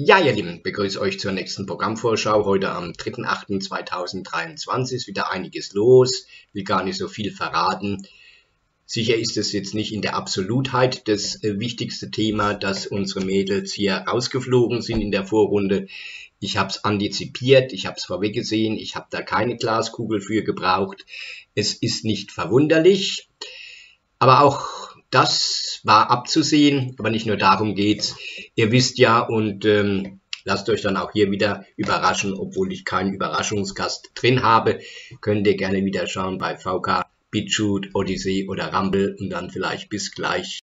Ja, ihr Lieben, begrüße euch zur nächsten Programmvorschau. Heute am 3.8.2023 ist wieder einiges los. Will gar nicht so viel verraten. Sicher ist es jetzt nicht in der Absolutheit das äh, wichtigste Thema, dass unsere Mädels hier rausgeflogen sind in der Vorrunde. Ich habe es antizipiert, ich habe es vorweggesehen, ich habe da keine Glaskugel für gebraucht. Es ist nicht verwunderlich, aber auch das war abzusehen, aber nicht nur darum geht's. Ihr wisst ja und ähm, lasst euch dann auch hier wieder überraschen, obwohl ich keinen Überraschungsgast drin habe. Könnt ihr gerne wieder schauen bei VK, BitChute, Odyssey oder Rumble und dann vielleicht bis gleich.